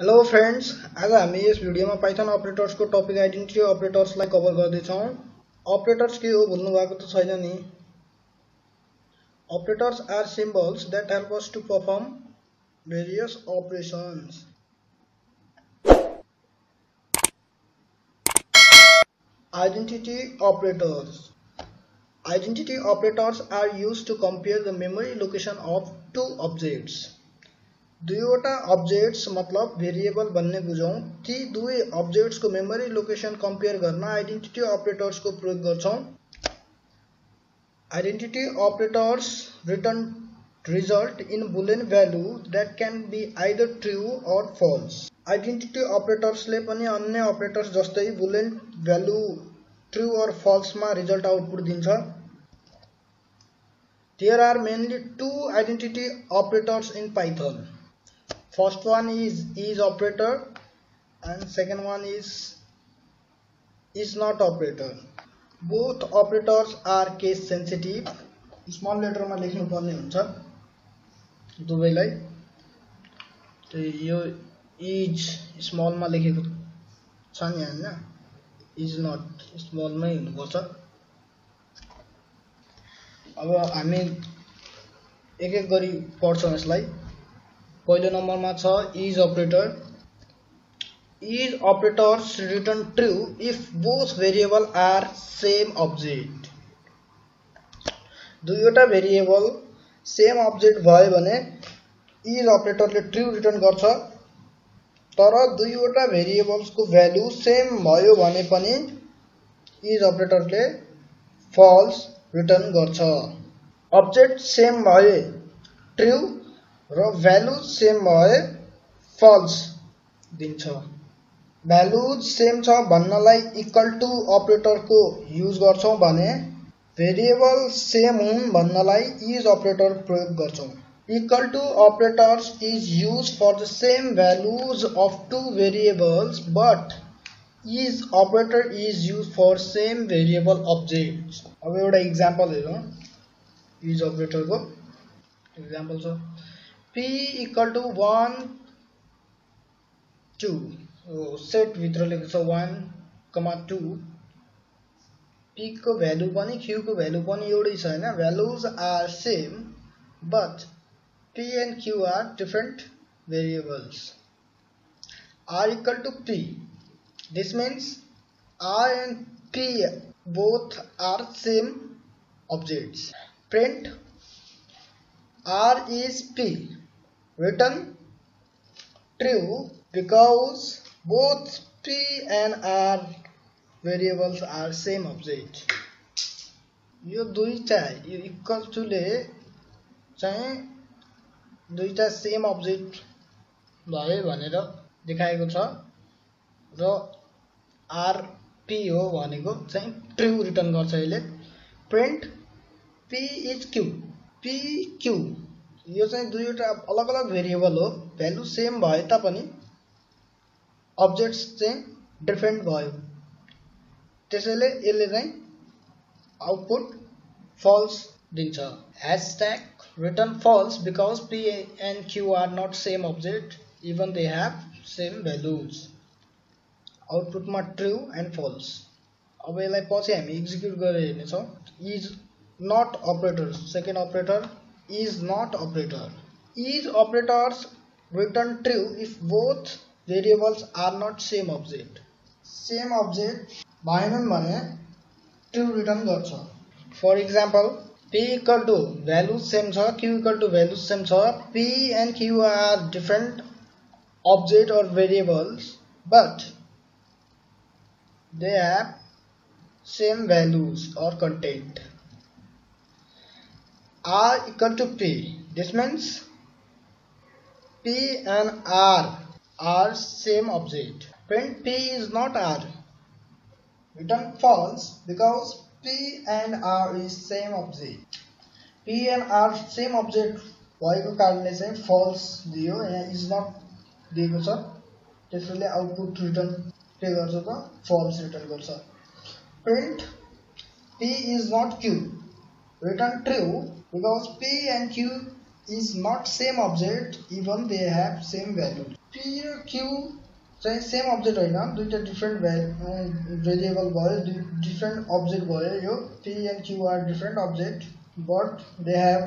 Hello friends आज हामी यस भिडियोमा पाइथन अपरेटर्सको टपिक आइडेन्टिटी अपरेटर्सलाई कभर गर्दैछौँ अपरेटर्स के हो भुल्नु भएको त छैन नि operators are symbols that help us to perform various operations identity operators identity operators are use to compare the memory location of two objects दुईवटा अब्जेक्ट्स मतलब भेरिएबल भन्ने बुझौँ ती दुवै अब्जेक्ट्सको मेमोरी लोकेसन कंपेयर गर्न आइडेन्टिटी अपरेटर्सको प्रयोग गर्छौँ। Identity operators return result in Boolean value that can be either true or false identity अपरेटर्सले पनि अन्य अपरेटर्स जस्तै बुलेन भ्यालु ट्रु अर फल्समा रिज़ल्ट आउटपुट दिन्छ। There are mainly two identity operators in Python first one is is operator and second one is is not operator both operators are case sensitive small लेटरमा लेख्नुपर्ने हुन्छ दुबईलाई त्यो यो is स्मलमा लेखेको छ नि। होइन इज नट स्मलमै हुनुपर्छ अब हामी एक एक गरी पढ्छौँ यसलाई पहिलो नम्बरमा छ is operator is operators return true if both variable are same object दुईवटा भेरिएबल सेम अब्जेक्ट भयो भने इज अपरेटरले ट्रु रिटर्न गर्छ तर दुईवटा भेरिएबल्सको भ्यालु सेम भयो भने पनि इज अपरेटरले फल्स रिटर्न गर्छ। अब्जेक्ट सेम भए ट्रु र भ्यालु सेम भए फल्स दिन्छ। भ्यालुज सेम छ भन्नलाई इक्वल टु अपरेटरको युज गर्छौँ भने भेरिएबल सेम हुन् भन्नलाई इज अपरेटर प्रयोग गर्छौँ। Equal to operators is use for the same values of two variables but is operator is use for same variable object अब एउटा इक्जाम्पल हेरौँ। इज अपरेटरको इक्जाम्पल छ। P equal to one two set भित्र लेख one comma two P को value Q को value एवटी है values are same but P and Q are different variables R equal to P this means R and P both are same objects print R is P written true because both p and r variables are same object. यो दुईटा यो equal टुले चाहिँ दुईटा same object भयो भनेर देखाएको छ र आरपी हो भनेको चाहिँ ट्रु रिटर्न गर्छ यसले। Print P is Q P Q यो चाहिँ दुईवटा अलग अलग भेरिएबल हो। भ्यालु सेम भए तापनि अब्जेक्ट्स चाहिँ डिफ्रेन्ट भयो। त्यसैले यसले चाहिँ आउटपुट फल्स दिन्छ। Hashtag return false because P and are not same object even they have same values आउटपुटमा true and false अब यसलाई पछि हामी एक्जिक्युट गरेर हेर्नेछौँ। Is not operator second operator is not operator. Is operators return true if both variables are not same object. Same object भएनन् भने true return गर्छ For example, p equal to value same छ q equal to value same छ p and q are different object or variables but they have same values or content R equal to P. This means P and R are same object. Print P is not R. Return false because P and R is same object. P and R same object भएको कारणले चाहिँ falls दियो यहाँ is not दिएको छ त्यसैले output return के गर्छ त फल्स रिटर्न गर्छ print p is not q return true because p and q is not same object even they have same value p र क्यु चाहिँ सेम अब्जेक्ट होइन दुइटा डिफ्रेन्ट भेरिएबल भयो डिफ्रेन्ट अब्जेक्ट भयो यो p and q are different object but they have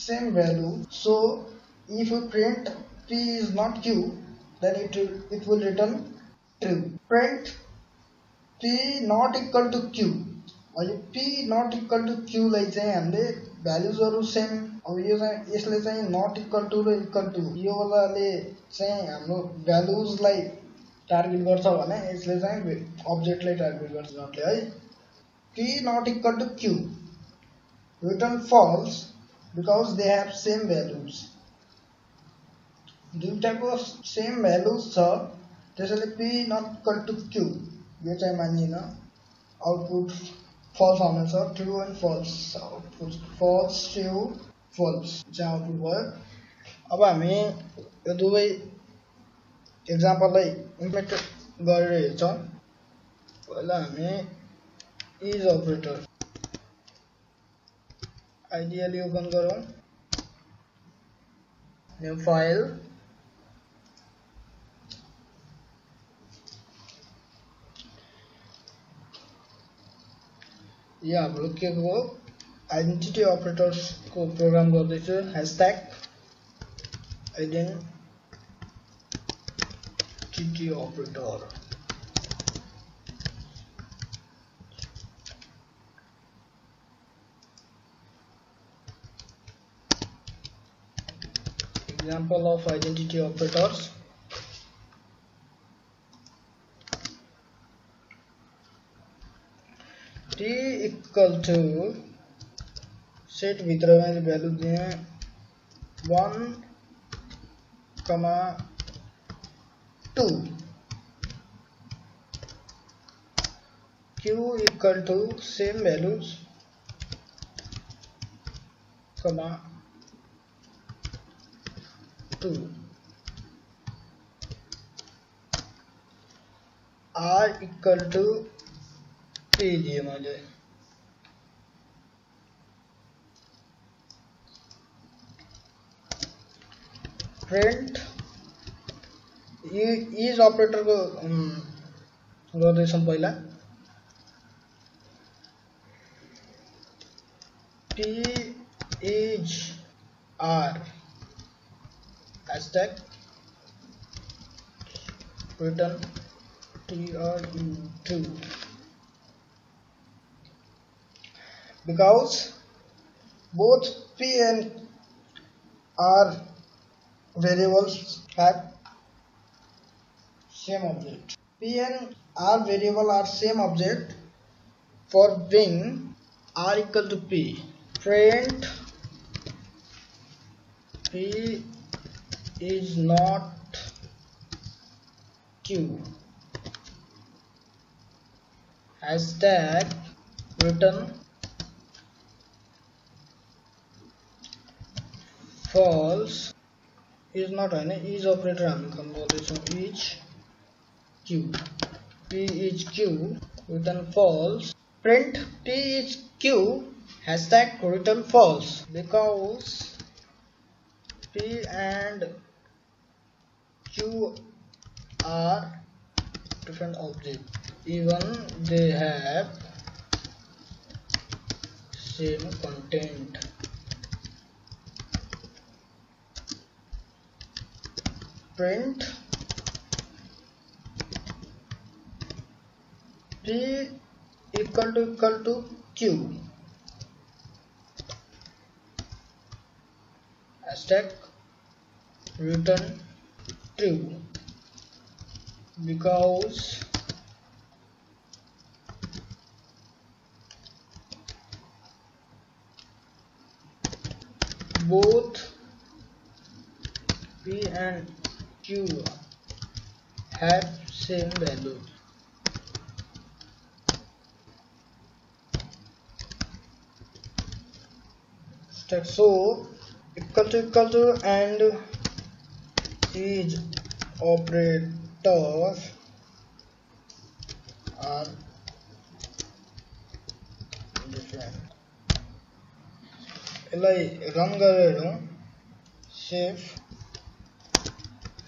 same value so if you print p is not q then it it will return true print p not equal to q अहिले p not equal to q लाई चाहिँ हामीले भ्यालुजहरू same अब यो चाहिँ यसले चाहिँ not equal to र इक्वल टु योवालाले चाहिँ हाम्रो भ्यालुजलाई टार्गेट गर्छ भने यसले चाहिँ अब्जेक्टलाई टार्गेट गर्छ नटले है। P not equal to q return false because they have same values दुईवटाको सेम भ्यालुज छ त्यसैले P not equal to Q यो चाहिँ मानिएन। आउटपुट फल्स आउनेछ true and false output false true false चाहिँ आउटपुट भयो। अब हामी यो दुवै इक्जाम्पललाई इम्प्लिमेन्ट गरेर हेर्छौँ। पहिला हामी इज अपरेटर आइडियली ओपन गरौँ। फाइल यो हाम्रो के को आइडेन्टिटी अपरेटर्सको प्रोग्राम गर्दैछु hashtag identity operator example of identity operators equal to set भित्र मैं भू दिए one comma two Q equal to same values comma two R equal to P दिए मुझे प्रिंट इज़ ऑपरेटर को पहला। P is R hashtag return T R U two because both P and R variables have same object. P and r variable are same object for being r equal to p. Print p is not q. Hashtag return false is not an is operator আমি এখন বলতেছি each q p is q return false. Print p is q hashtag return false. Because p and q are different objects. Even they have same content. Print. P equal to equal to q. Hashtag return true because both p and Two have same value so equal to equal to and these operators are different. Like run கரேடும்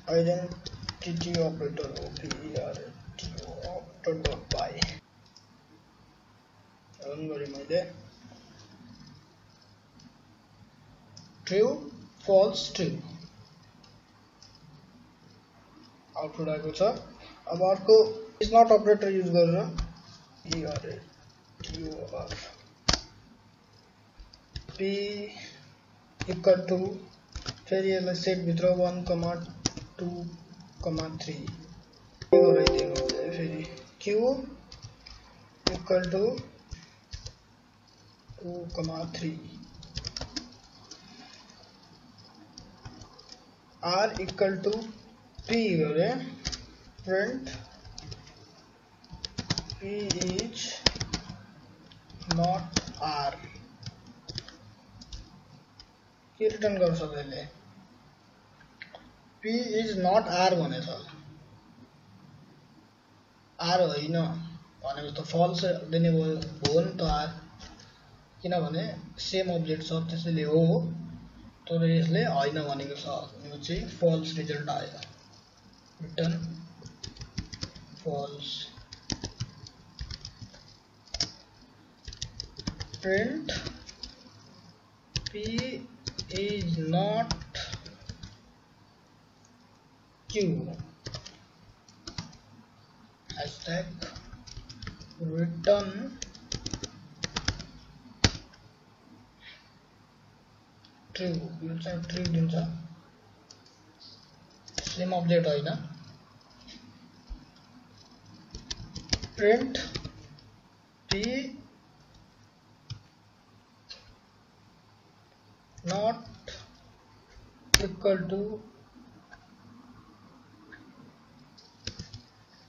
identity operator OPERT operator dot py run gari मैले true, false, true. Output आएको छ अब अर्को is not operator use गरेर इआरएआर P equal to फेरि set सेटभित्र one comma two comma three फेरि Q equal to two comma three R equal to P print p is not r. के return गर्छ यसले p इज़ नट आर भनेछ are होइन भनेको त फल्स दिने भयो हो नि त आर किनभने सेम अब्जेक्ट छ त्यसैले हो तर यसले होइन भनेको छ यो चाहिँ फल्स रिज़ल्ट आयो. Return false print p is not hashtag return true true दिन सेम अपडेट होना print T not equal to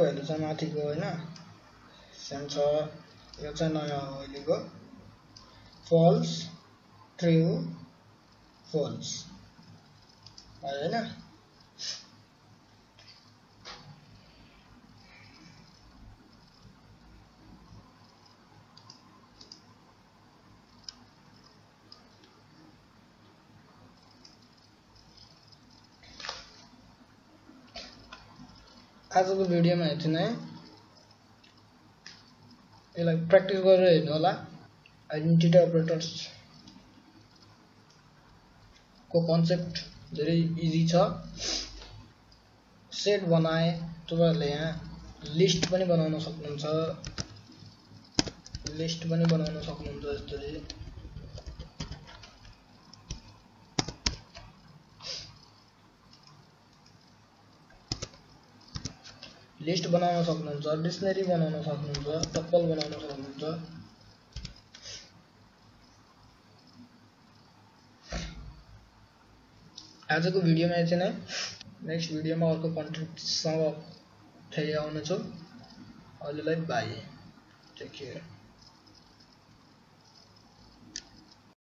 value छ माथिको होइन सेम छ यो चाहिँ नयाँ हो अहिलेको। फल्स ट्रु फल्स होइन? आजको भिडियोमा यति नै। यसलाई प्र्याक्टिस गरेर हेर्नु होला। आइडेन्टिटी अपरेटर्सको कन्सेप्ट धेरै इजी छ। सेट बनाए तपाईँहरूले यहाँ लिस्ट पनि बनाउन सक्नुहुन्छ। लिस्ट पनि बनाउन सक्नुहुन्छ यस्तरी लिस्ट बनाउन सक्नुहुन्छ डिक्सनरी बनाउन सक्नुहुन्छ टप्पल बनाउन सक्नुहुन्छ। आजको भिडियोमा यति नै। नेक्स्ट भिडियोमा अर्को कन्टेन्टसँग फेरि आउनेछु। अहिलेलाई बाई। Take care